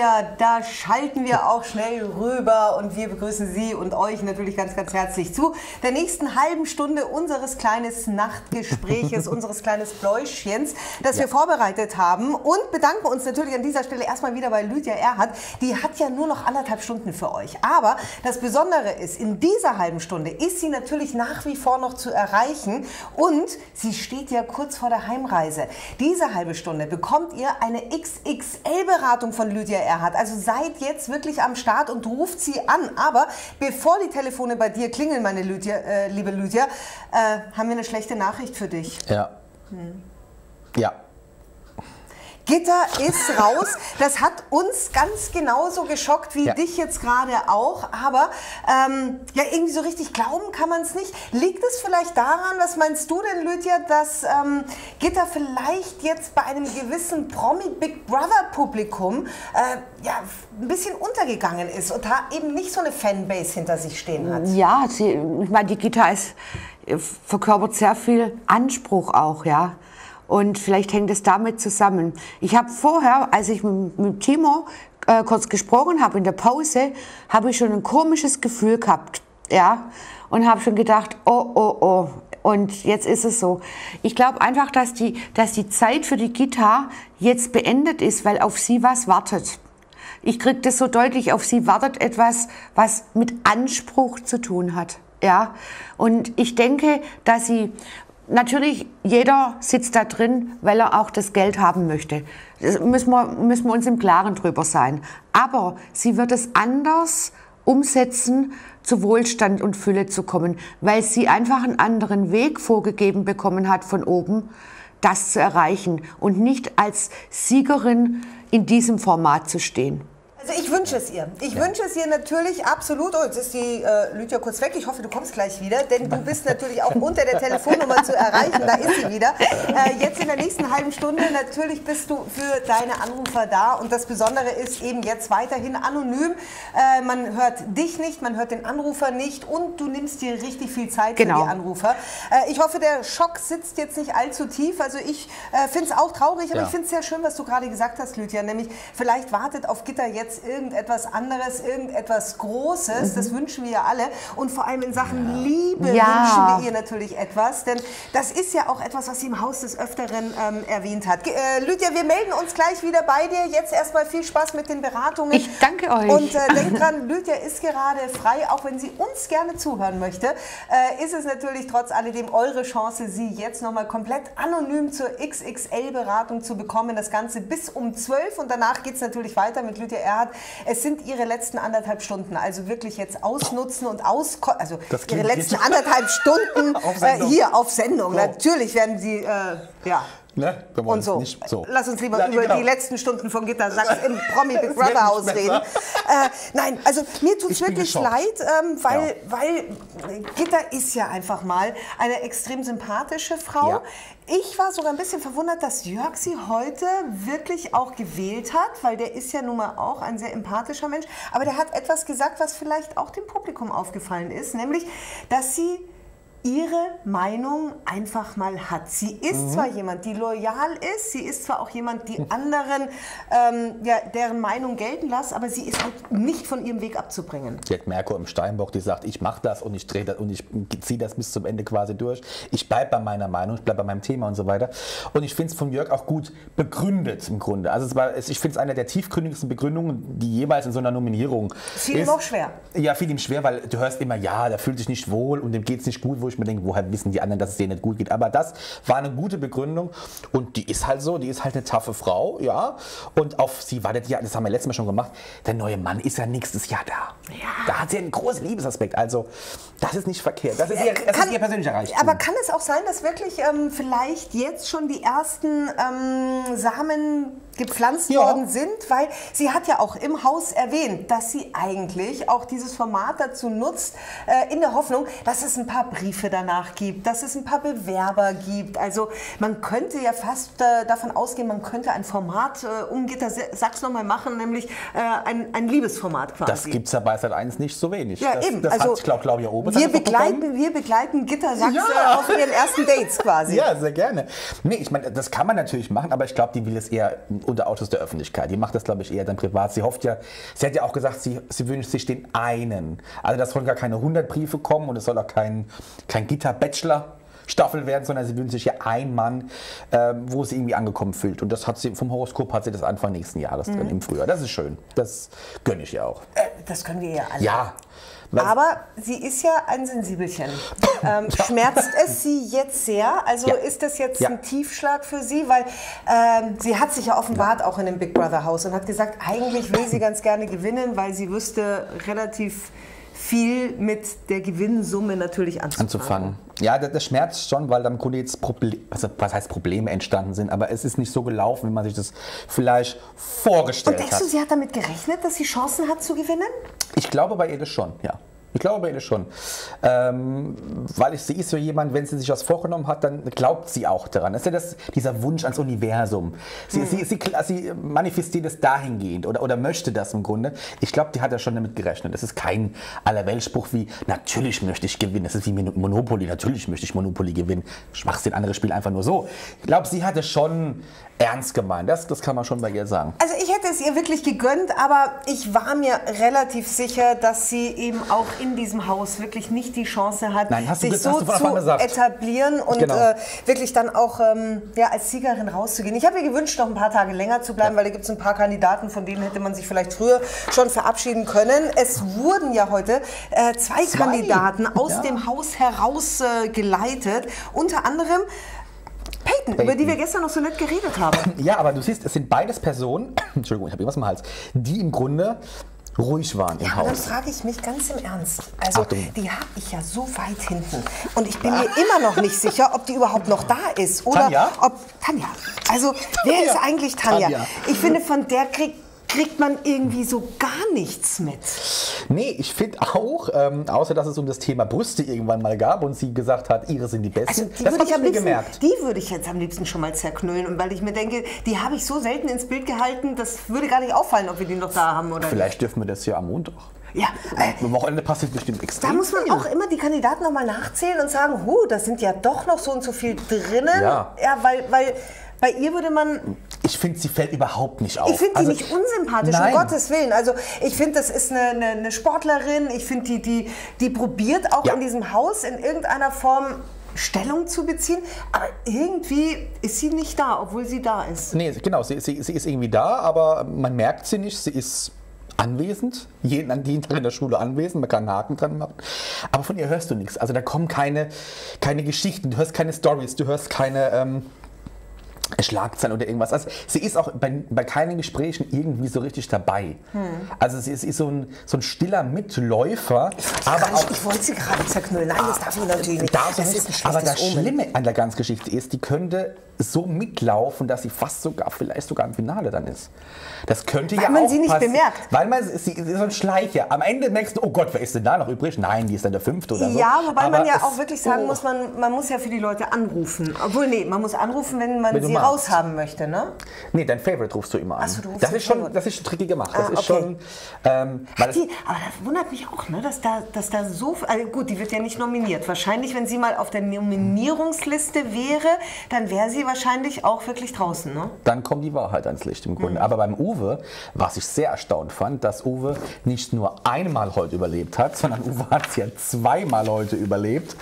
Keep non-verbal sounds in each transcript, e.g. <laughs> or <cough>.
Ja, da schalten wir auch schnell rüber und wir begrüßen Sie und euch natürlich ganz, ganz herzlich zu der nächsten halben Stunde unseres kleines Nachtgespräches, <laughs> unseres kleines Bläuschchens, das ja. wir vorbereitet haben und bedanken uns natürlich an dieser Stelle erstmal wieder bei Lydia Erhardt. Die hat ja nur noch anderthalb Stunden für euch. Aber das Besondere ist, in dieser halben Stunde ist sie natürlich nach wie vor noch zu erreichen und sie steht ja kurz vor der Heimreise. Diese halbe Stunde bekommt ihr eine XXL-Beratung von Lydia Lydia Erhardt. Also seid jetzt wirklich am Start und ruft sie an. Aber bevor die Telefone bei dir klingeln, meine Lydia, äh, liebe Lydia, äh, haben wir eine schlechte Nachricht für dich. Ja. Hm. Ja. Gitter ist raus. Das hat uns ganz genauso geschockt wie ja. dich jetzt gerade auch. Aber ähm, ja, irgendwie so richtig glauben kann man es nicht. Liegt es vielleicht daran, was meinst du denn, Lydia, dass ähm, Gitter vielleicht jetzt bei einem gewissen Promi-Big Brother-Publikum äh, ja, ein bisschen untergegangen ist und da eben nicht so eine Fanbase hinter sich stehen hat? Ja, sie, ich meine, die Gitter ist, äh, verkörpert sehr viel Anspruch auch, ja. Und vielleicht hängt es damit zusammen. Ich habe vorher, als ich mit, Timo äh, kurz gesprochen habe in der Pause, habe ich schon ein komisches Gefühl gehabt, ja, und habe schon gedacht, oh, oh, oh. Und jetzt ist es so. Ich glaube einfach, dass die, dass die Zeit für die Gitarre jetzt beendet ist, weil auf sie was wartet. Ich kriege das so deutlich, auf sie wartet etwas, was mit Anspruch zu tun hat. Ja, und ich denke, dass sie Natürlich, jeder sitzt da drin, weil er auch das Geld haben möchte. Das müssen wir, müssen wir uns im Klaren drüber sein. Aber sie wird es anders umsetzen, zu Wohlstand und Fülle zu kommen, weil sie einfach einen anderen Weg vorgegeben bekommen hat von oben, das zu erreichen und nicht als Siegerin in diesem Format zu stehen. Also ich wünsche es ihr. Ich ja. wünsche es ihr natürlich absolut. Oh, jetzt ist die äh, Lydia kurz weg. Ich hoffe, du kommst gleich wieder, denn du bist natürlich auch unter der Telefonnummer zu erreichen. Da ist sie wieder. Äh, jetzt in der nächsten halben Stunde natürlich bist du für deine Anrufer da und das Besondere ist eben jetzt weiterhin anonym. Äh, man hört dich nicht, man hört den Anrufer nicht und du nimmst dir richtig viel Zeit genau. für die Anrufer. Äh, ich hoffe, der Schock sitzt jetzt nicht allzu tief. Also ich äh, finde es auch traurig, aber ja. ich finde es sehr schön, was du gerade gesagt hast, Lydia. Nämlich vielleicht wartet auf Gitter jetzt jetzt irgendetwas anderes, irgendetwas Großes. Mhm. Das wünschen wir ja alle. Und vor allem in Sachen ja. Liebe ja. wünschen wir ihr natürlich etwas. Denn das ist ja auch etwas, was sie im Haus des Öfteren ähm, erwähnt hat. Äh, Lydia, wir melden uns gleich wieder bei dir. Jetzt erstmal viel Spaß mit den Beratungen. Ich danke euch. Und äh, denkt dran, Lydia ist gerade frei, auch wenn sie uns gerne zuhören möchte. Äh, ist es natürlich trotz alledem eure Chance, sie jetzt nochmal komplett anonym zur XXL-Beratung zu bekommen. Das Ganze bis um 12 und danach geht es natürlich weiter mit Lydia Erhard. Es sind ihre letzten anderthalb Stunden. Also wirklich jetzt ausnutzen und aus, also ihre letzten anderthalb <laughs> Stunden auf äh, hier auf Sendung. So. Natürlich werden sie, äh, ja. Ne? Und so. Nicht, so. Lass uns lieber ja, über genau. die letzten Stunden von Gitter <laughs> Sachs im Promi Big Brother Haus reden. Äh, nein, also mir tut es wirklich leid, ähm, weil, ja. weil Gitter ist ja einfach mal eine extrem sympathische Frau. Ja. Ich war sogar ein bisschen verwundert, dass Jörg sie heute wirklich auch gewählt hat, weil der ist ja nun mal auch ein sehr empathischer Mensch. Aber der hat etwas gesagt, was vielleicht auch dem Publikum aufgefallen ist, nämlich, dass sie ihre Meinung einfach mal hat. Sie ist mhm. zwar jemand, die loyal ist, sie ist zwar auch jemand, die anderen, ähm, ja, deren Meinung gelten lässt, aber sie ist halt nicht von ihrem Weg abzubringen. Sie hat Merkur im Steinbock, die sagt, ich mache das und ich drehe das und ich ziehe das bis zum Ende quasi durch. Ich bleibe bei meiner Meinung, ich bleibe bei meinem Thema und so weiter. Und ich finde es von Jörg auch gut begründet im Grunde. Also es war, ich finde es eine der tiefgründigsten Begründungen, die jeweils in so einer Nominierung Viel ist. ihm auch schwer. Ja, viel ihm schwer, weil du hörst immer, ja, der fühlt sich nicht wohl und dem geht es nicht gut, wo ich mir denke, woher wissen die anderen, dass es denen nicht gut geht. Aber das war eine gute Begründung und die ist halt so, die ist halt eine taffe Frau, ja. Und auf sie wartet ja, das haben wir letztes Mal schon gemacht, der neue Mann ist ja nächstes Jahr da. Ja. Da hat sie einen großen Liebesaspekt. Also, das ist nicht verkehrt. Das ist ihr, das kann, ist ihr persönlicher Reichtum. Aber kann es auch sein, dass wirklich ähm, vielleicht jetzt schon die ersten ähm, Samen gepflanzt ja. worden sind, weil sie hat ja auch im Haus erwähnt, dass sie eigentlich auch dieses Format dazu nutzt, äh, in der Hoffnung, dass es ein paar Briefe danach gibt, dass es ein paar Bewerber gibt. Also man könnte ja fast äh, davon ausgehen, man könnte ein Format äh, um Gitter Sachs nochmal machen, nämlich äh, ein, ein Liebesformat quasi. Das gibt es ja bei Sat 1 nicht so wenig. Ja, das, eben. Das also, hat, ich glaube, Claudia Obert wir begleiten, wir begleiten Gitter Sachs ja. auf ihren ersten Dates quasi. Ja, sehr gerne. Nee, ich meine, das kann man natürlich machen, aber ich glaube, die will es eher unter Autos der Öffentlichkeit. Die macht das, glaube ich, eher dann privat. Sie hofft ja, sie hat ja auch gesagt, sie, sie wünscht sich den einen. Also das sollen gar keine 100 Briefe kommen und es soll auch kein, kein Gitter-Bachelor Staffel werden, sondern sie wünscht sich ja einen Mann, ähm, wo sie irgendwie angekommen fühlt. Und das hat sie vom Horoskop hat sie das Anfang nächsten Jahres drin, im Frühjahr. Das ist schön. Das gönne ich ihr auch. Äh, das können wir ja alle. Ja. Was- Aber sie ist ja ein Sensibelchen. <laughs> Ähm, Schmerzt es sie jetzt sehr? Also Ja. ist das jetzt Ja. ein Tiefschlag für sie? Weil ähm, sie hat sich ja offenbart auch in dem Big Brother Haus und hat gesagt, eigentlich will sie ganz gerne gewinnen, weil sie wüsste relativ viel mit der Gewinnsumme natürlich anzufangen. anzufangen. Ja, das, das schmerzt schon, weil dann im Grunde jetzt Probleme, also was heißt Probleme entstanden sind, aber es ist nicht so gelaufen, wie man sich das vielleicht Und vorgestellt denkst hat. du, sie hat damit gerechnet, dass sie Chancen hat zu gewinnen? Ich glaube bei ihr das schon, ja. Ich glaube bei ihr das schon. Ähm, weil ich, sie ist so jemand, wenn sie sich was vorgenommen hat, dann glaubt sie auch daran. Das ist ja das, dieser Wunsch ans Universum. Sie, sie, sie, sie manifestiert es dahingehend oder, oder möchte das im Grunde. Ich glaube, die hat ja schon damit gerechnet. Das ist kein Allerweltspruch wie, natürlich möchte ich gewinnen. Das ist wie Monopoly, natürlich möchte ich Monopoly gewinnen. Schwachsinn, andere spielen einfach nur so. Ich glaube, sie hatte schon ernst gemeint. Das, das kann man schon bei ihr sagen. Also ich hätte es ihr wirklich gegönnt, aber ich war mir relativ sicher, dass sie eben auch in diesem Haus wirklich nicht die Chance hat, Nein, sich ges- so zu etablieren und Genau. äh, wirklich dann auch ähm, ja, als Siegerin rauszugehen. Ich habe ihr gewünscht, noch ein paar Tage länger zu bleiben, weil da gibt es ein paar Kandidaten, von denen hätte man sich vielleicht früher schon verabschieden können. Es wurden ja heute äh, zwei, Zwei. Kandidaten aus Ja. dem Haus heraus äh, geleitet, unter anderem Peyton, über die Peyton. wir gestern noch so nett geredet haben. Ja, aber du siehst, es sind beides Personen, <coughs> Entschuldigung, ich habe irgendwas im Hals, die im Grunde ruhig waren im dann Haus. frage ich mich ganz im Ernst. Also, Achtung. die habe ich ja so weit hinten. Und ich bin mir immer noch nicht sicher, ob die überhaupt noch da ist. Oder Tanja? ob. Tanja. Also, wer ist eigentlich Tanja? Tanja. Ich finde, von der kriegt kriegt man irgendwie so gar nichts mit. Nee, ich finde auch, ähm, außer dass es um das Thema Brüste irgendwann mal gab und sie gesagt hat, ihre sind die besten. Also die das würde habe ich ich liebsten, gemerkt. die würde ich jetzt am liebsten schon mal zerknüllen. Und weil ich mir denke, die habe ich so selten ins Bild gehalten, das würde gar nicht auffallen, ob wir die noch da haben oder Vielleicht dürfen wir das ja am Montag. nicht. Ja, äh, Am Wochenende passiert bestimmt Da extrem muss man viel. auch immer die Kandidaten nochmal nachzählen und sagen, hu, da sind ja doch noch so und so viel drinnen. Ja. ja weil, weil bei ihr würde man, Ich finde, sie fällt überhaupt nicht auf. ich finde Also, die nicht unsympathisch, nein. um Gottes Willen. Also ich finde, das ist eine, eine, eine Sportlerin, ich finde, die, die, die probiert auch Ja. in diesem Haus in irgendeiner Form Stellung zu beziehen, aber irgendwie ist sie nicht da, obwohl sie da ist. Nee, genau, sie, sie, sie ist irgendwie da, aber man merkt sie nicht. Sie ist anwesend, jeden, an jeden Tag in der Schule anwesend, man kann einen Haken dran machen. Aber von ihr hörst du nichts. Also da kommen keine, keine Geschichten, du hörst keine Stories, du hörst keine ähm, Schlagzeilen oder irgendwas. Also sie ist auch bei, bei keinen Gesprächen irgendwie so richtig dabei. Hm. Also sie ist, ist so, ein, so ein stiller Mitläufer, aber Gar nicht, auch ich wollte sie gerade zerknüllen. Nein, das darf ich natürlich nicht. Darf das nicht. aber das Omen. Schlimme an der ganzen Geschichte ist, die könnte so mitlaufen, dass sie fast sogar, vielleicht sogar im Finale dann ist. Das könnte Weil ja man auch sie nicht bemerkt. Weil man sie ist so ein Schleicher. Am Ende merkst du, oh Gott, wer ist denn da noch übrig? Nein, die ist dann der fünfte oder so. Ja, wobei Aber man ja auch wirklich sagen oh. muss, man, man muss ja für die Leute anrufen. Obwohl, nee, man muss anrufen, wenn man Wenn sie. Raushaben möchte, ne? Nee, dein Favorite rufst du immer an. Ach so, du rufst das ist schon, das ist schon tricky gemacht. Das Ah, ist okay. schon, ähm, es, die, aber das wundert mich auch, ne, dass, da, dass da so viel, also gut, die wird ja nicht nominiert. Wahrscheinlich, wenn sie mal auf der Nominierungsliste wäre, dann wäre sie wahrscheinlich auch wirklich draußen, ne? dann kommt die Wahrheit ans Licht im Mhm. Grunde. Aber beim Uwe, was ich sehr erstaunt fand, dass Uwe nicht nur einmal heute überlebt hat, sondern Uwe hat es ja zweimal heute überlebt.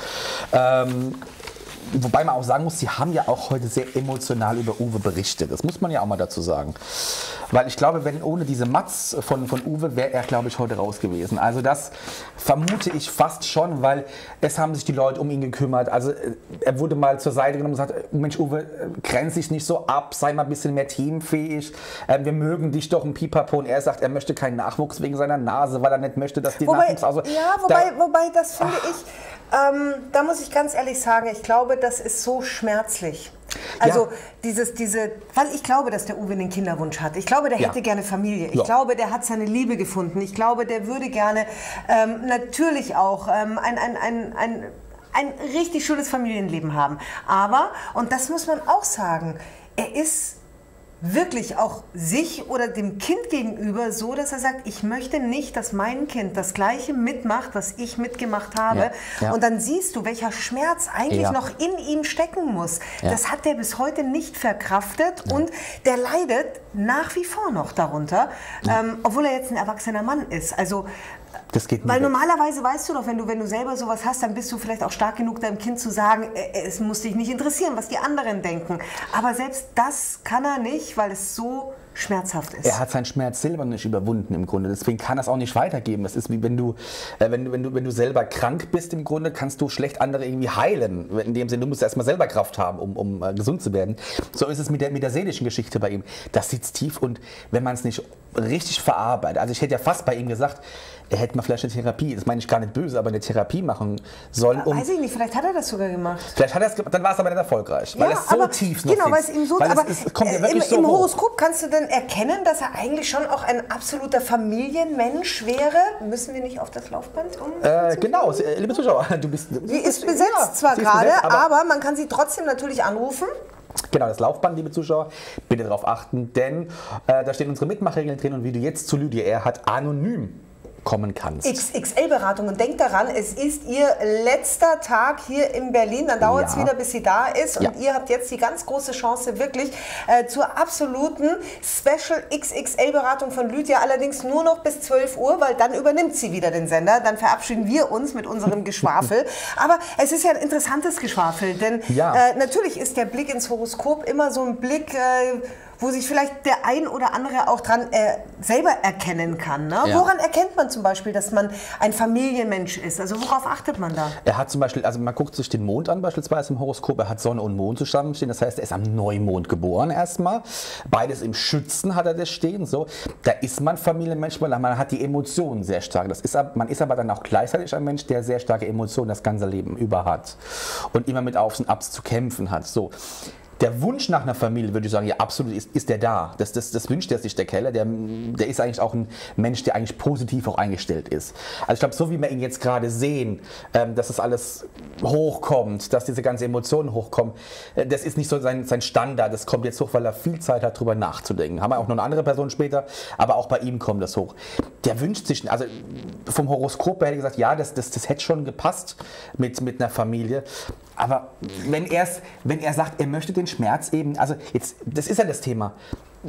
Ähm, Wobei man auch sagen muss, sie haben ja auch heute sehr emotional über Uwe berichtet. Das muss man ja auch mal dazu sagen. Weil ich glaube, wenn ohne diese Matz von, von Uwe wäre er, glaube ich, heute raus gewesen. Also das vermute ich fast schon, weil es haben sich die Leute um ihn gekümmert. Also äh, er wurde mal zur Seite genommen und gesagt, Mensch Uwe, äh, grenz dich nicht so ab, sei mal ein bisschen mehr teamfähig. Äh, Wir mögen dich doch ein Pipapo. Und er sagt, er möchte keinen Nachwuchs wegen seiner Nase, weil er nicht möchte, dass die Wobei, Nachwuchs... Also, ja, wobei, da- wobei das finde ich, ähm, da muss ich ganz ehrlich sagen, ich glaube, das ist so schmerzlich. Also Ja. dieses, diese, weil ich glaube, dass der Uwe den Kinderwunsch hat. Ich glaube, der Ja. hätte gerne Familie. Ich Ja. glaube, der hat seine Liebe gefunden. Ich glaube, der würde gerne ähm, natürlich auch ähm, ein, ein, ein, ein, ein richtig schönes Familienleben haben. Aber, und das muss man auch sagen, er ist wirklich auch sich oder dem Kind gegenüber so, dass er sagt, ich möchte nicht, dass mein Kind das Gleiche mitmacht, was ich mitgemacht habe. Ja, ja. Und dann siehst du, welcher Schmerz eigentlich Ja. noch in ihm stecken muss. Das hat der bis heute nicht verkraftet und der leidet nach wie vor noch darunter, ähm, obwohl er jetzt ein erwachsener Mann ist. Also Das geht nie weil weg. normalerweise weißt du doch, wenn du, wenn du selber sowas hast, dann bist du vielleicht auch stark genug, deinem Kind zu sagen, es muss dich nicht interessieren, was die anderen denken. Aber selbst das kann er nicht, weil es so schmerzhaft ist. Er hat seinen Schmerz selber nicht überwunden im Grunde. Deswegen kann er es auch nicht weitergeben. Das ist wie wenn du, äh, wenn du, wenn du, wenn du selber krank bist im Grunde, kannst du schlecht andere irgendwie heilen. In dem Sinne, du musst erstmal selber Kraft haben, um, um äh, gesund zu werden. So ist es mit der, mit der seelischen Geschichte bei ihm. Das sitzt tief und wenn man es nicht richtig verarbeitet, also ich hätte ja fast bei ihm gesagt, er hätte mal vielleicht eine Therapie, das meine ich gar nicht böse, aber eine Therapie machen sollen, um Weiß ich nicht, vielleicht hat er das sogar gemacht. Vielleicht hat er es gemacht, dann war es aber nicht erfolgreich, weil es so aber, tief noch Genau, weil es ihm so, aber es, es kommt ja äh, wirklich im, so im hoch. Horoskop kannst du denn erkennen, dass er eigentlich schon auch ein absoluter Familienmensch wäre? Müssen wir nicht auf das Laufband um? Äh, genau, äh, liebe Zuschauer, <laughs> du bist. Sie ist besetzt zwar sie ist gerade, besetzt, aber, man kann sie trotzdem natürlich anrufen. Genau, das Laufband, liebe Zuschauer, bitte darauf achten, denn äh, da stehen unsere Mitmachregeln drin und wie du jetzt zu Lydia R. hat anonym kommen kannst. XXL-Beratung und denkt daran, es ist ihr letzter Tag hier in Berlin. Dann dauert es Ja. wieder, bis sie da ist. Und Ja. ihr habt jetzt die ganz große Chance, wirklich äh, zur absoluten Special XXL-Beratung von Lydia. Allerdings nur noch bis 12 Uhr, weil dann übernimmt sie wieder den Sender. Dann verabschieden wir uns mit unserem <laughs> Geschwafel. Aber es ist ja ein interessantes Geschwafel, denn Ja. äh, natürlich ist der Blick ins Horoskop immer so ein Blick. Äh, wo sich vielleicht der ein oder andere auch dran äh, selber erkennen kann. Ne? Ja. Woran erkennt man zum Beispiel, dass man ein Familienmensch ist? Also worauf achtet man da? Er hat zum Beispiel, also man guckt sich den Mond an, beispielsweise im Horoskop. Er hat Sonne und Mond zusammenstehen. Das heißt, er ist am Neumond geboren erstmal. Beides im Schützen hat er das stehen. So, da ist man Familienmensch, weil man hat die Emotionen sehr stark. Das ist, man ist aber dann auch gleichzeitig ein Mensch, der sehr starke Emotionen das ganze Leben über hat und immer mit Aufs und Abs zu kämpfen hat. So. Der Wunsch nach einer Familie, würde ich sagen, ja, absolut ist, ist der da. Das, das, das wünscht er sich, der Keller. Der, der ist eigentlich auch ein Mensch, der eigentlich positiv auch eingestellt ist. Also ich glaube, so wie wir ihn jetzt gerade sehen, ähm, dass das alles hochkommt, dass diese ganzen Emotionen hochkommen, äh, das ist nicht so sein, sein Standard. Das kommt jetzt hoch, weil er viel Zeit hat, darüber nachzudenken. Haben wir auch noch eine andere Person später, aber auch bei ihm kommt das hoch. Der wünscht sich, also vom Horoskop her hätte ich gesagt, ja, das, das, das hätte schon gepasst mit, mit einer Familie. Aber wenn, wenn er sagt, er möchte den Schmerz eben, also jetzt, das ist ja das Thema.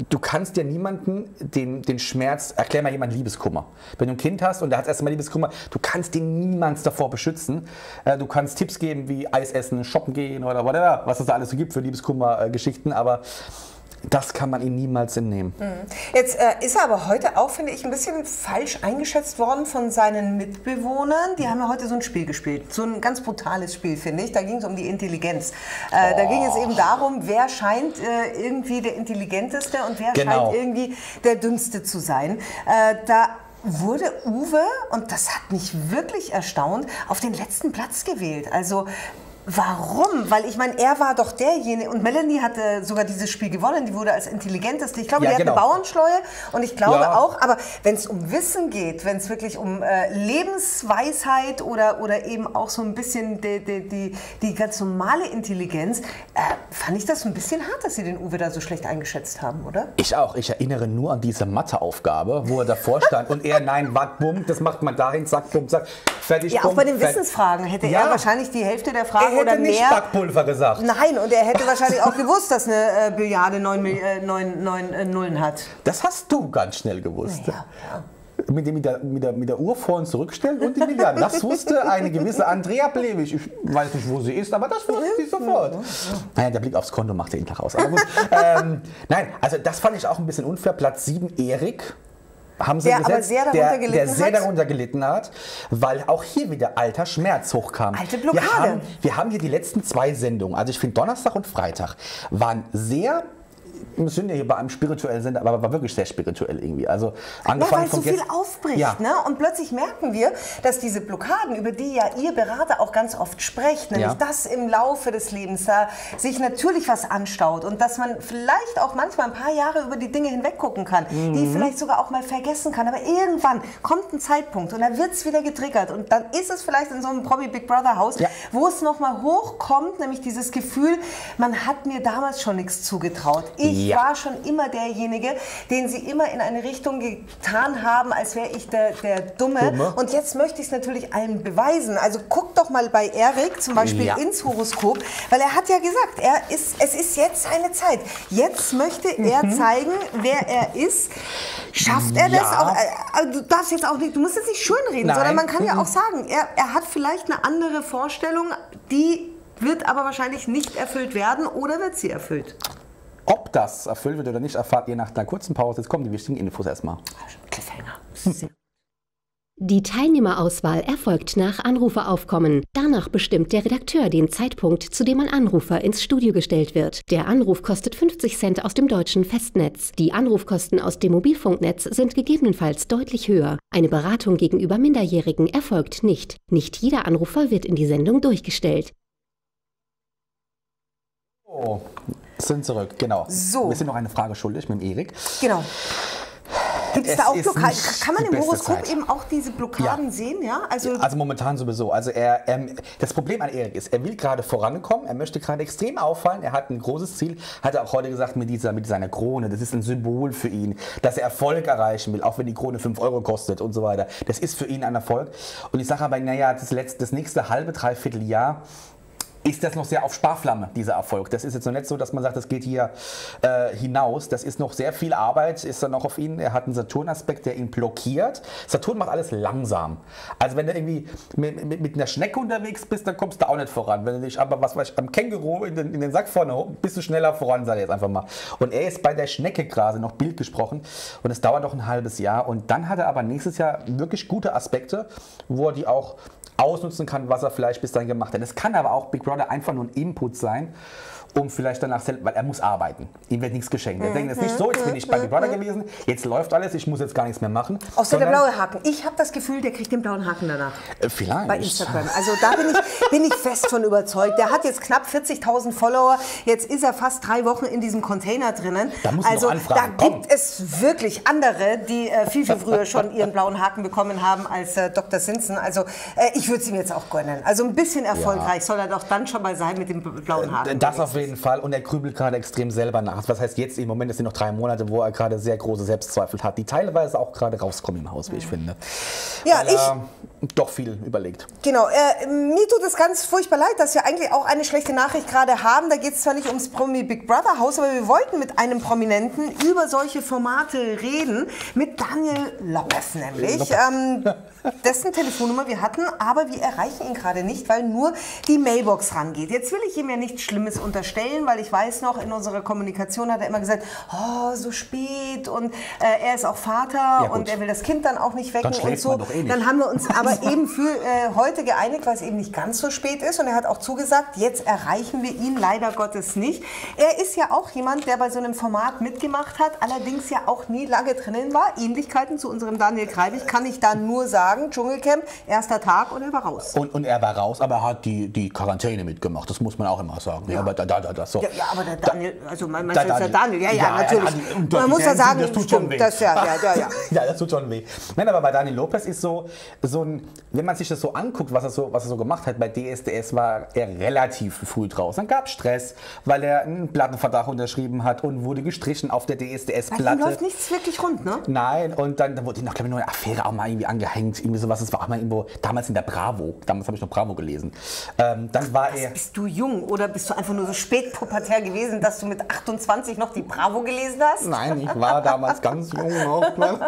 Du kannst ja niemanden den, den Schmerz, erklär mal jemand Liebeskummer. Wenn du ein Kind hast und der hat erst mal Liebeskummer, du kannst den niemals davor beschützen. Äh, Du kannst Tipps geben wie Eis essen, shoppen gehen oder whatever, was es da alles so gibt für Liebeskummer-Geschichten, aber das kann man ihm niemals entnehmen. Jetzt äh, ist er aber heute auch, finde ich, ein bisschen falsch eingeschätzt worden von seinen Mitbewohnern. Die haben ja heute so ein Spiel gespielt. So ein ganz brutales Spiel, finde ich. Da ging es um die Intelligenz. Äh, Da ging es eben darum, wer scheint äh, irgendwie der Intelligenteste und wer Genau. scheint irgendwie der Dümmste zu sein. Äh, da wurde Uwe, und das hat mich wirklich erstaunt, auf den letzten Platz gewählt. Also Warum? Weil ich meine, er war doch derjenige und Melanie hatte sogar dieses Spiel gewonnen. Die wurde als intelligenteste. Ich glaube, Ja, die genau. hat eine Bauernschleue und ich glaube Ja. auch. Aber wenn es um Wissen geht, wenn es wirklich um äh, Lebensweisheit oder, oder eben auch so ein bisschen die, die, die, die ganz normale Intelligenz, äh, fand ich das ein bisschen hart, dass sie den Uwe da so schlecht eingeschätzt haben, oder? Ich auch. Ich erinnere nur an diese Matheaufgabe, wo er davor stand und er, nein, wack, bumm, das macht man dahin, zack, bumm, zack, fertig, Ja, auch bumm, bei den. Wissensfragen hätte Ja. er wahrscheinlich die Hälfte der Er Fragen hätte oder nicht mehr. Backpulver gesagt. Nein, und er hätte wahrscheinlich auch gewusst, dass eine äh, Billiarde neun, äh, neun, neun äh, Nullen hat. Das hast du ganz schnell gewusst. Ja, ja. Mit, dem, mit, der, mit, der, mit der Uhr vor und zurückstellen und die Milliarden. Das wusste eine gewisse Andrea Plewig. Ich weiß nicht, wo sie ist, aber das wusste sie sofort. Naja, der Blick aufs Konto macht den Tag aus. <laughs> Ähm, nein, also das fand ich auch ein bisschen unfair. Platz 7, Erik. Haben sie Der aber gesetzt, sehr darunter der, der sehr hat. darunter gelitten hat, weil auch hier wieder alter Schmerz hochkam. Alte Wir Blockade. haben, wir haben hier die letzten zwei Sendungen, also ich finde Donnerstag und Freitag, waren sehr wir sind ja hier bei einem spirituellen Sender, aber war wirklich sehr spirituell irgendwie. Also Ja, angefangen weil so viel aufbricht. Ja. Ne? Und plötzlich merken wir, dass diese Blockaden, über die ja ihr Berater auch ganz oft sprecht, nämlich Ja. dass im Laufe des Lebens da sich natürlich was anstaut und dass man vielleicht auch manchmal ein paar Jahre über die Dinge hinweg gucken kann, die Mhm. vielleicht sogar auch mal vergessen kann. Aber irgendwann kommt ein Zeitpunkt und da wird es wieder getriggert. Und dann ist es vielleicht in so einem Promi Big Brother Haus, Ja. wo es nochmal hochkommt, nämlich dieses Gefühl, man hat mir damals schon nichts zugetraut. Ich Ja. war schon immer derjenige, den sie immer in eine Richtung getan haben, als wäre ich der, der Dumme. Dumme. Und jetzt möchte ich es natürlich allen beweisen. Also guck doch mal bei Erik zum Beispiel Ja. ins Horoskop, weil er hat ja gesagt, er ist, es ist jetzt seine Zeit. Jetzt möchte er Mhm. zeigen, wer er ist. Schafft er das Ja. auch? Äh, äh, Du darfst jetzt auch nicht, du musst jetzt nicht schönreden, Nein. sondern man kann ja Mhm. auch sagen, er, er hat vielleicht eine andere Vorstellung, die wird aber wahrscheinlich nicht erfüllt werden oder wird sie erfüllt? Ob das erfüllt wird oder nicht, erfahrt ihr nach einer kurzen Pause. Jetzt kommen die wichtigen Infos erstmal. Cliffhanger. Die Teilnehmerauswahl erfolgt nach Anruferaufkommen. Danach bestimmt der Redakteur den Zeitpunkt, zu dem ein Anrufer ins Studio gestellt wird. Der Anruf kostet 50 Cent aus dem deutschen Festnetz. Die Anrufkosten aus dem Mobilfunknetz sind gegebenenfalls deutlich höher. Eine Beratung gegenüber Minderjährigen erfolgt nicht. Nicht jeder Anrufer wird in die Sendung durchgestellt. Oh, sind zurück, genau. So. Wir sind noch eine Frage schuldig mit dem Erik. Genau. Gibt es da auch Blockaden? Kann man im Horoskop Zeit. eben auch diese Blockaden Ja. sehen? Ja, also, Also momentan sowieso. Also er, ähm, das Problem an Erik ist, er will gerade vorankommen, er möchte gerade extrem auffallen, er hat ein großes Ziel, hat er auch heute gesagt mit, dieser, mit seiner Krone, das ist ein Symbol für ihn, dass er Erfolg erreichen will, auch wenn die Krone 5 Euro kostet und so weiter. Das ist für ihn ein Erfolg. Und ich sage aber, naja, das, letzte, das nächste halbe, dreiviertel Jahr ist das noch sehr auf Sparflamme, dieser Erfolg. Das ist jetzt noch nicht so, dass man sagt, das geht hier äh, hinaus. Das ist noch sehr viel Arbeit, ist dann noch auf ihn. Er hat einen Saturn-Aspekt, der ihn blockiert. Saturn macht alles langsam. Also wenn du irgendwie mit, mit, mit einer Schnecke unterwegs bist, dann kommst du auch nicht voran. Wenn du dich aber, was weiß ich, am Känguru in den, in den Sack vorne bist du schneller voran, sag ich jetzt einfach mal. Und er ist bei der Schnecke gerade noch Bild gesprochen und es dauert noch ein halbes Jahr. Und dann hat er aber nächstes Jahr wirklich gute Aspekte, wo er die auch ausnutzen kann, was er vielleicht bis dahin gemacht hat. Es kann aber auch Big Brother einfach nur ein Input sein, um vielleicht danach selbst, weil er muss arbeiten. Ihm wird nichts geschenkt. Er denkt jetzt nicht so, jetzt bin ich bei Big Brother gewesen, jetzt läuft alles, ich muss jetzt gar nichts mehr machen. außer der blaue Haken. Ich habe das Gefühl, der kriegt den blauen Haken danach. Äh, Vielleicht. Bei Instagram. Also da bin ich, bin ich fest von überzeugt. Der hat jetzt knapp 40.000 Follower. Jetzt ist er fast drei Wochen in diesem Container drinnen. Da muss also anfragen. da Komm. gibt es wirklich andere, die äh, viel, viel früher schon ihren blauen Haken bekommen haben als äh, Dr. Simpson. Also äh, ich würde es ihm jetzt auch gönnen. Also ein bisschen erfolgreich soll er doch dann schon mal sein mit dem blauen Haken. Das auf jeden Fall. Und er grübelt gerade extrem selber nach. Was heißt jetzt im Moment, es sind noch drei Monate, wo er gerade sehr große Selbstzweifel hat, die teilweise auch gerade rauskommen im Haus, wie ich finde. Ja, Weil er doch viel überlegt. Genau, äh, mir tut es ganz furchtbar leid, dass wir eigentlich auch eine schlechte Nachricht gerade haben. Da geht es zwar nicht ums Promi Big Brother Haus, aber wir wollten mit einem Prominenten über solche Formate reden, mit Daniel Lopez nämlich. Ähm, dessen Telefonnummer wir hatten, aber wir erreichen ihn gerade nicht, weil nur die Mailbox rangeht. Jetzt will ich ihm ja nichts Schlimmes unterstellen, weil ich weiß noch, in unserer Kommunikation hat er immer gesagt, oh, so spät und äh, er ist auch Vater Ja, und er will das Kind dann auch nicht wecken und so. eh nicht. Dann haben wir uns <laughs> aber eben für äh, heute geeinigt, weil es eben nicht ganz so spät ist. Und er hat auch zugesagt, jetzt erreichen wir ihn leider Gottes nicht. Er ist ja auch jemand, der bei so einem Format mitgemacht hat, allerdings ja auch nie lange drinnen war. Ähnlichkeiten zu unserem Daniel Kreibig kann ich da nur sagen. Dschungelcamp, erster Tag und er war raus. Und, und er war raus, aber er hat die, die Quarantäne mitgemacht. Das muss man auch immer sagen. Ja, aber da, da, da, da, so. Ja, ja, aber der Daniel, also mein Da- Meister ist der Daniel, ja, ja, Ja, natürlich. ja, Man muss ja sagen, das tut schon weh. das, ja, ja, ja, ja. <laughs> ja, das tut schon weh. Nein, aber bei Daniel Lopez ist so, so ein, wenn man sich das so anguckt, was er so, was er so gemacht hat, bei DSDS war er relativ früh draus. Dann gab es Stress, weil er einen Plattenvertrag unterschrieben hat und wurde gestrichen auf der DSDS-Platte. läuft nichts wirklich rund, ne? Nein, und dann, dann wurde ihm noch, glaube ich, eine Affäre auch mal irgendwie angehängt. Irgendwie sowas. Das war auch mal irgendwo, damals in der Bravo. Damals habe ich noch Bravo gelesen. Ähm, dann war er. Bist du jung oder bist du einfach nur so spät pubertär gewesen, dass du mit 28 noch die Bravo gelesen hast? Nein, ich war damals ganz jung noch. Ne?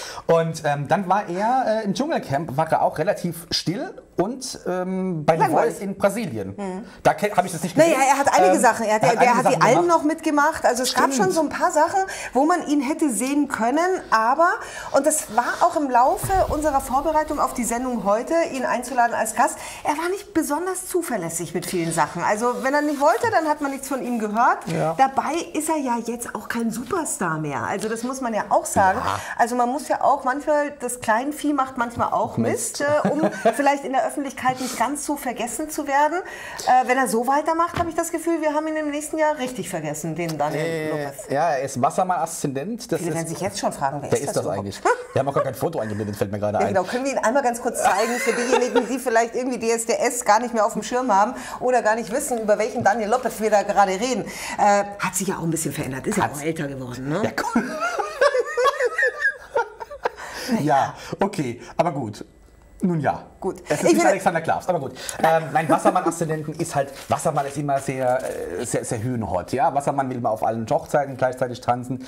<laughs> Und ähm, dann war er äh, im Dschungelcamp, war er auch relativ still und ähm, bei Langweilig. Voice in Brasilien. Da habe ich das nicht gesehen. Naja, er hat einige Ähm, Sachen. Er hat, er hat einige hat die Alben noch mitgemacht. Also es gab Stimmt. schon so ein paar Sachen, wo man ihn hätte sehen können. Aber, und das war auch im Laufe unserer Vorbereitung auf die Sendung heute, ihn einzuladen als Gast, er war nicht besonders zuverlässig mit vielen Sachen. Also wenn er nicht wollte, dann hat man nichts von ihm gehört. Ja. Dabei ist er ja jetzt auch kein Superstar mehr. Also das muss man ja auch sagen. Also man muss ja auch manchmal, das Kleinvieh macht manchmal auch Mist. Ist, äh, um <laughs> vielleicht in der Öffentlichkeit nicht ganz so vergessen zu werden. Äh, wenn er so weitermacht, habe ich das Gefühl, wir haben ihn im nächsten Jahr richtig vergessen, den Daniel Äh, Lopez. ja, er ist Wassermann-Aszendent. Das Viele werden sich jetzt schon fragen, wer wer ist ist das, das eigentlich? Wir haben auch gar kein Foto eingeblendet, fällt mir gerade Ja, ein. genau. Können wir ihn einmal ganz kurz zeigen für diejenigen, die vielleicht irgendwie DSDS gar nicht mehr auf dem Schirm haben oder gar nicht wissen, über welchen Daniel Lopez wir da gerade reden. Äh, hat sich ja auch ein bisschen verändert. Ist ja auch älter geworden, ne? Ja, cool. <laughs> ja, okay, aber gut. Nun ja. Gut. Es ist Ich nicht Alexander Klavs, aber gut. Ähm, nein, Wassermann-Aszendenten ist halt, Wassermann ist immer sehr, äh, sehr, sehr hühnhot, ja. Wassermann will mal auf allen Hochzeiten gleichzeitig tanzen.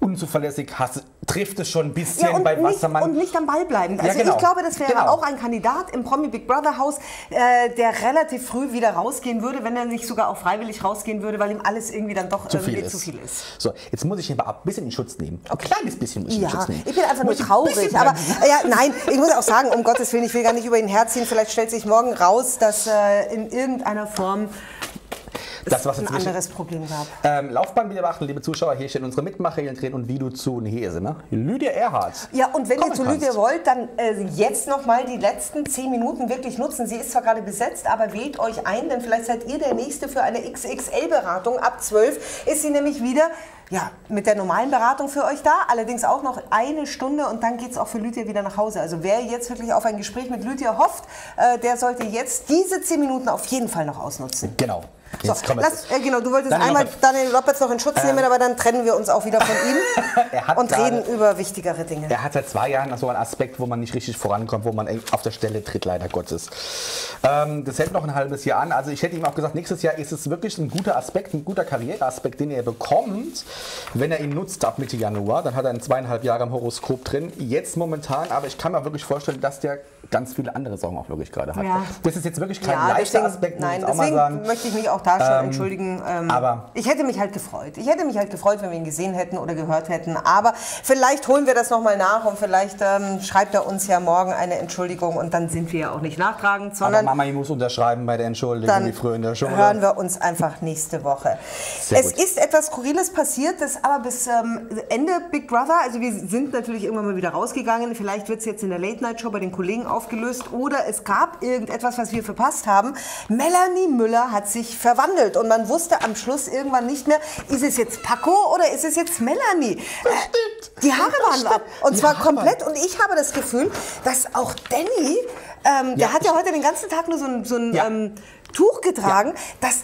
Unzuverlässig, hast, trifft es schon ein bisschen Ja, bei nicht, Wassermann. und nicht am Ball bleiben. Also genau. ich glaube, das wäre Genau. auch ein Kandidat im Promi Big Brother Haus, äh, der relativ früh wieder rausgehen würde, wenn er nicht sogar auch freiwillig rausgehen würde, weil ihm alles irgendwie dann doch zu viel, ist. zu viel ist. So, jetzt muss ich ihn aber ein bisschen in Schutz nehmen. Ein kleines bisschen muss ich in Ja, Schutz nehmen. ich bin einfach nur traurig. Aber <laughs> ja, nein, ich muss auch sagen, um Gottes Willen, ich will gar nicht über ihn herziehen. Vielleicht stellt sich morgen raus, dass äh, in irgendeiner Form Das, was ein anderes Problem gab. Ähm, Laufbahn wieder beachten, liebe Zuschauer. Hier stehen unsere Mitmacher, Helen Drehen und Video zu. Und sie, ne? Lydia Erhardt. Ja, und wenn ihr zu. Lydia wollt, dann äh, jetzt noch mal die letzten zehn Minuten wirklich nutzen. Sie ist zwar gerade besetzt, aber wählt euch ein, denn vielleicht seid ihr der Nächste für eine XXL-Beratung. Ab 12 ist sie nämlich wieder ja, mit der normalen Beratung für euch da, allerdings auch noch eine Stunde und dann geht es auch für Lydia wieder nach Hause. Also wer jetzt wirklich auf ein Gespräch mit Lydia hofft, äh, der sollte jetzt diese zehn Minuten auf jeden Fall noch ausnutzen. Genau. So, lass, äh, genau, du wolltest Daniel einmal. Ähm. Daniel Lopez noch in Schutz nehmen, aber dann trennen wir uns auch wieder von ihm <laughs> und gerade- reden über wichtigere Dinge. Er hat seit zwei Jahren so einen Aspekt, wo man nicht richtig vorankommt, wo man auf der Stelle tritt, leider Gottes. Ähm, das hält noch ein halbes Jahr an. Also ich hätte ihm auch gesagt, nächstes Jahr ist es wirklich ein guter Aspekt, ein guter Karriereaspekt, den er bekommt, wenn er ihn nutzt ab Mitte Januar. Dann hat er einen zweieinhalb Jahre im Horoskop drin. Jetzt momentan, aber ich kann mir wirklich vorstellen, dass der ganz viele andere Sorgen auch wirklich gerade hat. Ja. Das ist jetzt wirklich kein Ja, leichter deswegen, Aspekt, muss ich nein, jetzt auch mal sagen. möchte ich mich auch schon Ähm, entschuldigen. Ähm, aber- ich hätte mich halt gefreut. Ich hätte mich halt gefreut, wenn wir ihn gesehen hätten oder gehört hätten. Aber vielleicht holen wir das nochmal nach und vielleicht ähm, schreibt er uns ja morgen eine Entschuldigung und dann sind wir ja auch nicht nachtragend, Aber sondern Mama, ich muss unterschreiben bei der Entschuldigung, dann wie früher in der Schule. hören wir uns einfach nächste Woche. Sehr es gut. ist etwas Skurriles passiert, das aber bis ähm, Ende Big Brother, also wir sind natürlich irgendwann mal wieder rausgegangen, vielleicht wird es jetzt in der Late-Night-Show bei den Kollegen aufgelöst oder es gab irgendetwas, was wir verpasst haben. Melanie Müller hat sich verwandelt und man wusste am Schluss irgendwann nicht mehr, ist es jetzt Paco oder ist es jetzt Melanie? Äh, die Haare waren ab. und zwar Haare komplett. Und ich habe das Gefühl, dass auch Danny, ähm, der Ja, hat ja heute den ganzen Tag nur so ein, so ein Ja. ähm, Tuch getragen, dass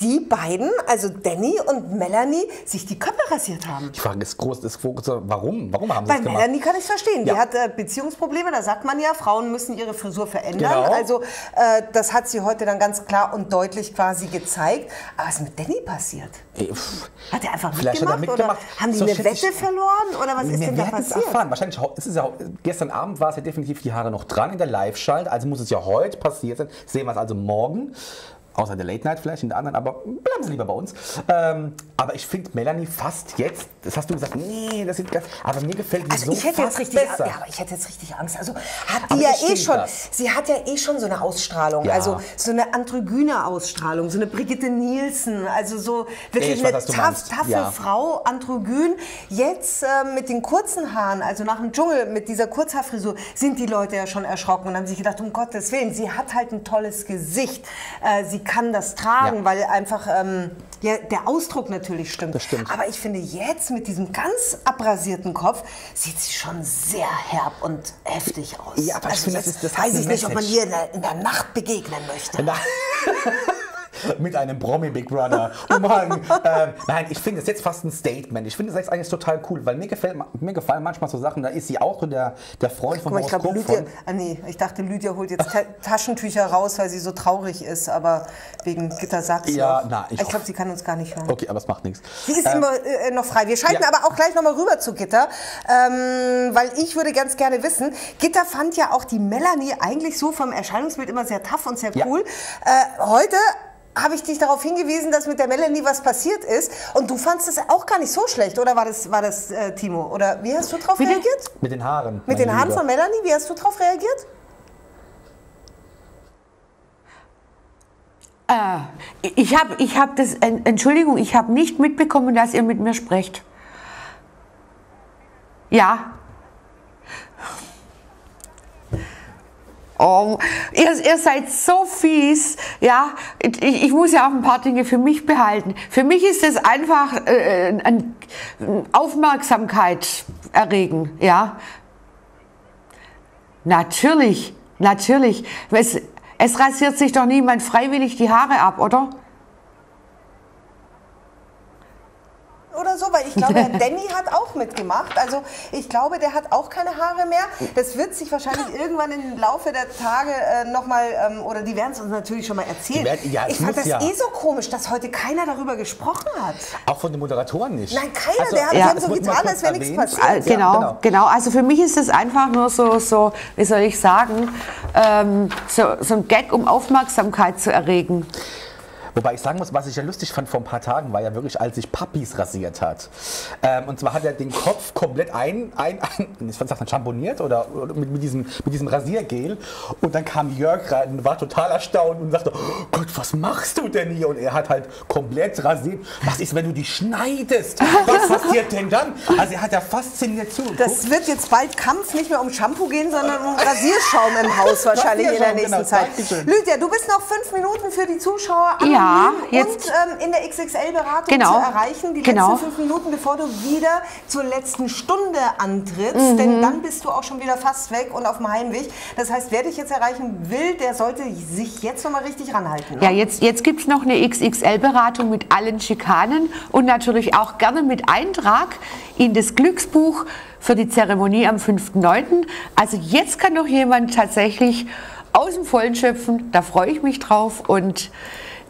die beiden, also Danny und Melanie, sich die Köpfe rasiert haben. Die Frage ist groß, ist groß, warum? Warum haben sie Bei das gemacht? Melanie kann ich verstehen. Ja. Die hat äh, Beziehungsprobleme, da sagt man ja, Frauen müssen ihre Frisur verändern. Genau. Also äh, das hat sie heute dann ganz klar und deutlich quasi gezeigt. Aber was ist mit Danny passiert? Ey. Hat er einfach Vielleicht hat er mitgemacht, mitgemacht. oder haben die So eine Wette ich- verloren oder was ist denn da es passiert? erfahren. Wahrscheinlich, ho- es ist ja, gestern Abend war es ja definitiv die Haare noch dran in der Live-Schalt, also muss es ja heute passiert sein. Sehen wir es also morgen. Außer der Late Night vielleicht in der anderen, aber bleiben Sie lieber bei uns. Ähm, aber ich finde Melanie fast jetzt, das hast du gesagt, nee, das sieht ganz, aber mir gefällt die Also so ich hätte jetzt richtig, besser. ja, aber ich hätte jetzt richtig Angst. Also hat Aber die ja eh schon, das. sie hat ja eh schon so eine Ausstrahlung, Ja. also so eine androgyne Ausstrahlung, so eine Brigitte Nielsen, also so wirklich Ich weiß, eine du tough, taffe Ja. Frau, androgyn. Jetzt äh, mit den kurzen Haaren, also nach dem Dschungel mit dieser Kurzhaarfrisur, sind die Leute ja schon erschrocken und haben sich gedacht, um Gottes Willen, sie hat halt ein tolles Gesicht, äh, sie kann das tragen, Ja. weil einfach ähm, ja, der Ausdruck natürlich stimmt. Stimmt. Aber ich finde jetzt mit diesem ganz abrasierten Kopf sieht sie schon sehr herb und heftig aus. Also Ja, aber ich finde, das ist- das weiß ich nicht, ob man Message. ihr in der, in der Nacht begegnen möchte. Na- <laughs> <laughs> Mit einem Promi Big Brother Umhang. <laughs> ähm, nein, ich finde es jetzt fast ein Statement. Ich finde es eigentlich total cool, weil mir, gefällt, mir gefallen manchmal so Sachen, da ist sie auch so der, der Freund vom Guck mal, ich glaube, Horoskop Lydia, von. ah, nee, ich dachte, Lydia holt jetzt Ta <laughs> Taschentücher raus, weil sie so traurig ist, aber wegen Gitter sagt Ja, noch. na, ich ich glaube, sie kann uns gar nicht hören. Okay, aber es macht nichts. Sie ist Ähm, immer äh, noch frei. Wir schalten ja. aber auch gleich nochmal rüber zu Gitter, ähm, weil ich würde ganz gerne wissen, Gitter fand ja auch die Melanie eigentlich so vom Erscheinungsbild immer sehr tough und sehr Ja. cool. Äh, heute habe ich dich darauf hingewiesen, dass mit der Melanie was passiert ist und du fandst es auch gar nicht so schlecht, oder war das, war das äh, Timo? Oder wie hast du darauf reagiert? Mit den Haaren. Mit den Haaren Liebe. von Melanie, wie hast du darauf reagiert? Äh, ich habe ich hab das, en- Entschuldigung, ich habe nicht mitbekommen, dass ihr mit mir sprecht. Ja, Oh, ihr, ihr seid so fies. Ja, ich, ich muss ja auch ein paar Dinge für mich behalten. Für mich ist es einfach äh, ein Aufmerksamkeit erregen. Ja, natürlich, natürlich. Es, es rasiert sich doch niemand freiwillig die Haare ab, oder? Oder so, weil ich glaube, Herr <laughs> Danny hat auch mitgemacht. Also ich glaube, der hat auch keine Haare mehr. Das wird sich wahrscheinlich <laughs> irgendwann im Laufe der Tage äh, nochmal, ähm, oder die werden es uns natürlich schon mal erzählen. Werden, ja, ich fand das ja. eh so komisch, dass heute keiner darüber gesprochen hat. Auch von den Moderatoren nicht. Nein, keiner. Also, der hat ja, so getan, als wäre nichts passiert. Äh, genau, genau, genau. Also für mich ist es einfach nur so, so wie soll ich sagen, ähm, so, so ein Gag, um Aufmerksamkeit zu erregen. Wobei ich sagen muss, was ich ja lustig fand vor ein paar Tagen, war ja wirklich, als sich Papis rasiert hat. Ähm, und zwar hat er den Kopf komplett ein, ein, ein ich sagt man, schamponiert oder, oder mit, mit, diesem, mit diesem Rasiergel. Und dann kam Jörg rein und war total erstaunt und sagte, oh Gott, was machst du denn hier? Und er hat halt komplett rasiert. Was ist, wenn du die schneidest? Was passiert denn dann? Also er hat ja fasziniert zu. Das wird jetzt bald Kampf nicht mehr um Shampoo gehen, sondern um Rasierschaum im Haus wahrscheinlich in der nächsten genau, Zeit. Lydia, du bist noch fünf Minuten für die Zuschauer. Ja ja, jetzt, und ähm, in der XXL-Beratung genau, zu erreichen, die genau. letzten fünf Minuten, bevor du wieder zur letzten Stunde antrittst, mhm. denn dann bist du auch schon wieder fast weg und auf dem Heimweg. Das heißt, wer dich jetzt erreichen will, der sollte sich jetzt nochmal richtig ranhalten. Ne? Ja, jetzt, jetzt gibt es noch eine XXL-Beratung mit allen Schikanen und natürlich auch gerne mit Eintrag in das Glücksbuch für die Zeremonie am 5.9. Also jetzt kann noch jemand tatsächlich aus dem Vollen schöpfen, da freue ich mich drauf und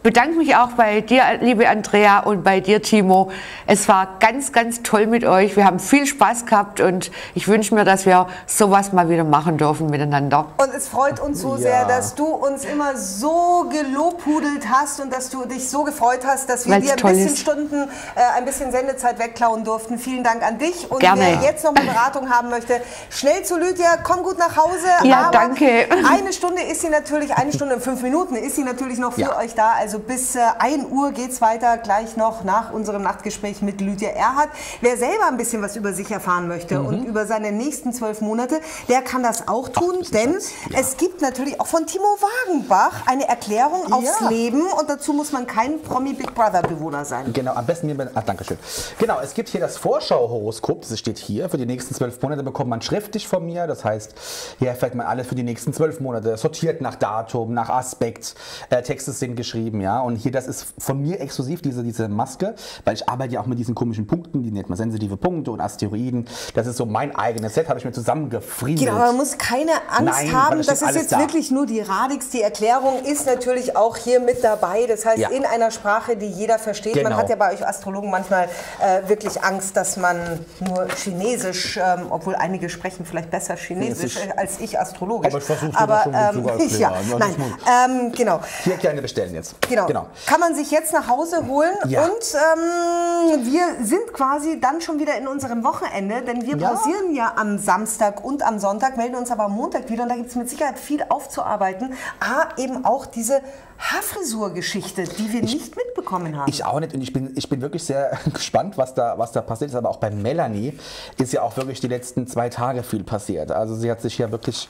bedanke mich auch bei dir, liebe Andrea, und bei dir, Timo. Es war ganz, ganz toll mit euch. Wir haben viel Spaß gehabt und ich wünsche mir, dass wir sowas mal wieder machen dürfen miteinander. Und es freut uns so ja. sehr, dass du uns immer so gelobhudelt hast und dass du dich so gefreut hast, dass wir Weil's dir ein bisschen ist. Stunden, äh, ein bisschen Sendezeit wegklauen durften. Vielen Dank an dich. Und Gerne. wer jetzt noch eine Beratung haben möchte, schnell zu Lydia, komm gut nach Hause. Ja, Aber danke. Eine Stunde ist sie natürlich, eine Stunde und fünf Minuten ist sie natürlich noch für ja. euch da. Also also bis äh, 1 Uhr geht es weiter, gleich noch nach unserem Nachtgespräch mit Lydia Erhardt. Wer selber ein bisschen was über sich erfahren möchte mhm. und über seine nächsten zwölf Monate, der kann das auch tun, Ach, denn ja. es gibt natürlich auch von Timo Wagenbach eine Erklärung aufs ja. Leben und dazu muss man kein Promi Big Brother Bewohner sein. Genau, am besten mir, ach, danke schön. Genau, es gibt hier das Vorschau-Horoskop, das steht hier, für die nächsten zwölf Monate bekommt man schriftlich von mir, das heißt, hier erfährt man alles für die nächsten zwölf Monate, sortiert nach Datum, nach Aspekt, äh, Texte sind geschrieben, ja. Und hier, das ist von mir exklusiv, diese, diese Maske, weil ich arbeite ja auch mit diesen komischen Punkten, die nennt man sensitive Punkte und Asteroiden. Das ist so mein eigenes Set, habe ich mir zusammengefriemelt. Genau, man muss keine Angst Nein, haben, das ist jetzt da. wirklich nur die Radix. Die Erklärung ist natürlich auch hier mit dabei. Das heißt, ja. in einer Sprache, die jeder versteht. Genau. Man hat ja bei euch Astrologen manchmal äh, wirklich Angst, dass man nur Chinesisch, ähm, obwohl einige sprechen vielleicht besser Chinesisch Chinesisch. als ich Astrologisch. Aber ich versuche das schon ähm, <laughs> ja, nein, ähm, genau. Hier gerne bestellen jetzt. Genau. genau. Kann man sich jetzt nach Hause holen ja. und ähm, wir sind quasi dann schon wieder in unserem Wochenende, denn wir ja. pausieren ja am Samstag und am Sonntag, melden uns aber am Montag wieder und da gibt es mit Sicherheit viel aufzuarbeiten. A, eben auch diese Haarfrisurgeschichte, die wir ich, nicht mitbekommen haben. Ich auch nicht und ich bin, ich bin wirklich sehr <laughs> gespannt, was da, was da passiert ist. Aber auch bei Melanie ist ja auch wirklich die letzten zwei Tage viel passiert. Also sie hat sich ja wirklich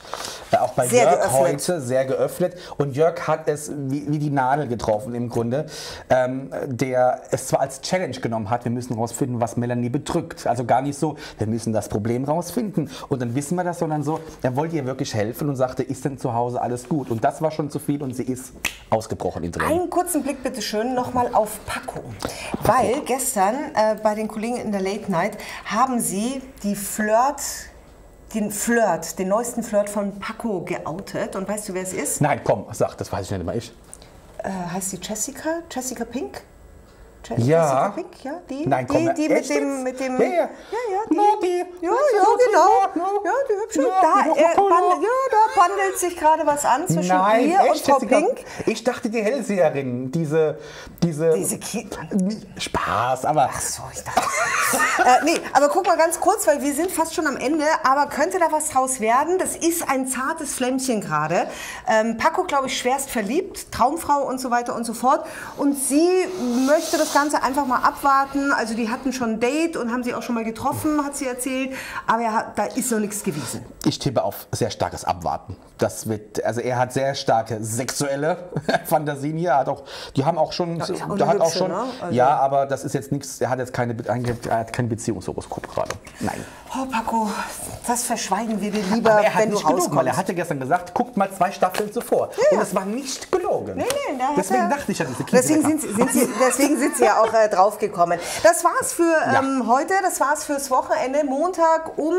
äh, auch bei sehr Jörg geöffnet. heute sehr geöffnet und Jörg hat es wie, wie die Nadel getroffen im Grunde, ähm, der es zwar als Challenge genommen hat, wir müssen rausfinden, was Melanie bedrückt. Also gar nicht so, wir müssen das Problem rausfinden und dann wissen wir das, sondern so, er wollte ihr wirklich helfen und sagte, ist denn zu Hause alles gut? Und das war schon zu viel und sie ist aus ausgebrochen in Tränen. Einen kurzen Blick bitte schön nochmal auf Paco. Weil gestern äh, bei den Kollegen in der Late Night haben sie die Flirt den Flirt, den neuesten Flirt von Paco geoutet. Und weißt du, wer es ist? Nein, komm, sag, das weiß ich nicht immer ich. Äh, heißt sie Jessica? Jessica Pink? Ja. Pink, ja, die, Nein, komm, die, die mit dem, mit dem, ja, ja, ja, die, no, die, ja, ja, genau, ja, die hübsche, ja, da, äh, bandelt, ja, da bandelt sich gerade was an zwischen Nein, ihr echt, und Frau Jessica, Pink. Ich dachte die Hellseherin, diese, diese, diese Ki Spaß, aber. Ach so, ich dachte. <laughs> äh, nee, aber guck mal ganz kurz, weil wir sind fast schon am Ende, aber könnte da was draus werden? Das ist ein zartes Flämmchen gerade. Ähm, Paco, glaube ich, schwerst verliebt, Traumfrau und so weiter und so fort. Und sie möchte das das Ganze einfach mal abwarten. Also die hatten schon ein Date und haben sie auch schon mal getroffen, hat sie erzählt. Aber er hat, da ist noch nichts gewesen. Ich tippe auf sehr starkes Abwarten. Das wird, also er hat sehr starke sexuelle <laughs> Fantasien hier. Er Hat auch, die haben auch schon, Ja, ist auch hat auch hübsche, schon, ne? Also- ja, aber das ist jetzt nichts. Er hat jetzt keine, er hat kein Beziehungshoroskop gerade. Nein. Oh Paco, das verschweigen wir dir lieber, Aber er hat wenn du nicht gelogen, weil er hatte gestern gesagt, guckt mal zwei Staffeln zuvor. Und es war nicht gelogen. Nee, nee, Deswegen er- dachte ich ja, diese Deswegen sind sie, deswegen sind sie ja auch äh, draufgekommen. Das war's für ähm, heute, das war's fürs Wochenende. Montag um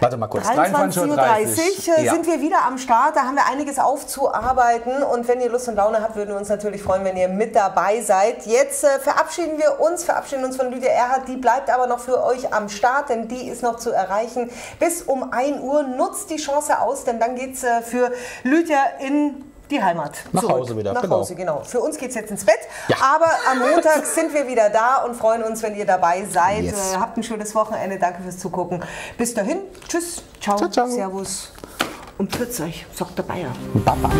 Warte mal kurz. 23.30 Uhr 23:30 äh, Ja. sind wir wieder am Start. Da haben wir einiges aufzuarbeiten. Und wenn ihr Lust und Laune habt, würden wir uns natürlich freuen, wenn ihr mit dabei seid. Jetzt äh, verabschieden wir uns, verabschieden uns von Lydia Erhardt. Die bleibt aber noch für euch am Start, denn die ist noch zu erreichen. Bis um 1 Uhr nutzt die Chance aus, denn dann geht's äh, für Lydia in die Heimat. Nach zurück. Hause wieder, Nach genau. Hause, genau. Für uns geht's jetzt ins Bett. Ja. Aber am Montag <laughs> sind wir wieder da und freuen uns, wenn ihr dabei seid. Yes. Äh, habt ein schönes Wochenende. Danke fürs Zugucken. Bis dahin. Tschüss. Ciao. Ciao, ciao. Servus. Und pütz euch. Sagt der Bayer. Baba.